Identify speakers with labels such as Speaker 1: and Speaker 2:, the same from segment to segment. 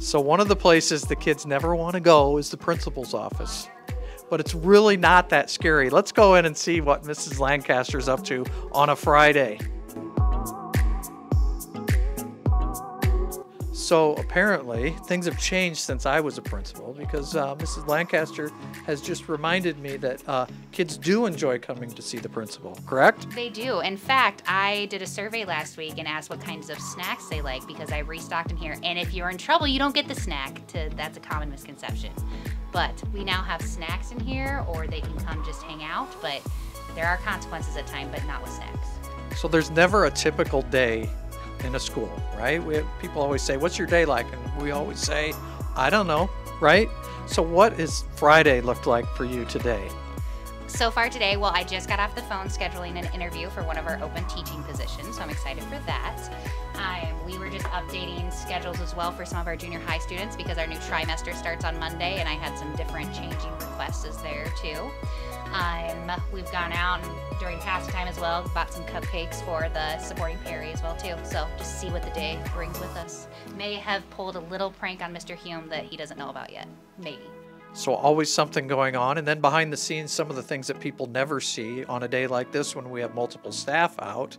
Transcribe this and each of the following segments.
Speaker 1: So, one of the places the kids never want to go is the principal's office. But it's really not that scary. Let's go in and see what Mrs. Lancaster's up to on a Friday. So apparently, things have changed since I was a principal because uh, Mrs. Lancaster has just reminded me that uh, kids do enjoy coming to see the principal, correct?
Speaker 2: They do. In fact, I did a survey last week and asked what kinds of snacks they like because I restocked in here. And if you're in trouble, you don't get the snack. To, that's a common misconception. But we now have snacks in here, or they can come just hang out. But there are consequences at time, but not with snacks.
Speaker 1: So there's never a typical day in a school, right? We have, people always say, "What's your day like?" and we always say, "I don't know," right? So what is Friday looked like for you today?
Speaker 2: So far today, well, I just got off the phone scheduling an interview for one of our open teaching positions, so I'm excited for that. Um, we were just updating schedules as well for some of our junior high students because our new trimester starts on Monday, and I had some different changing requests there too. Um, we've gone out and during pastime as well, bought some cupcakes for the supporting Perry as well too. So just see what the day brings with us. May have pulled a little prank on Mr. Hume that he doesn't know about yet. Maybe.
Speaker 1: So always something going on, and then behind the scenes, some of the things that people never see on a day like this when we have multiple staff out.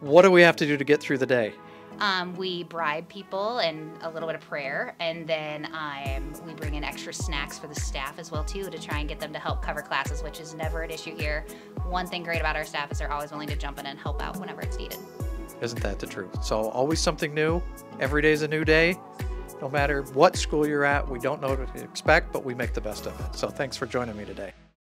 Speaker 1: What do we have to do to get through the day?
Speaker 2: Um, we bribe people and a little bit of prayer, and then um, we bring in extra snacks for the staff as well too to try and get them to help cover classes, which is never an issue here. One thing great about our staff is they're always willing to jump in and help out whenever it's needed.
Speaker 1: Isn't that the truth? So always something new. Every day is a new day. No matter what school you're at, we don't know what to expect, but we make the best of it. So thanks for joining me today.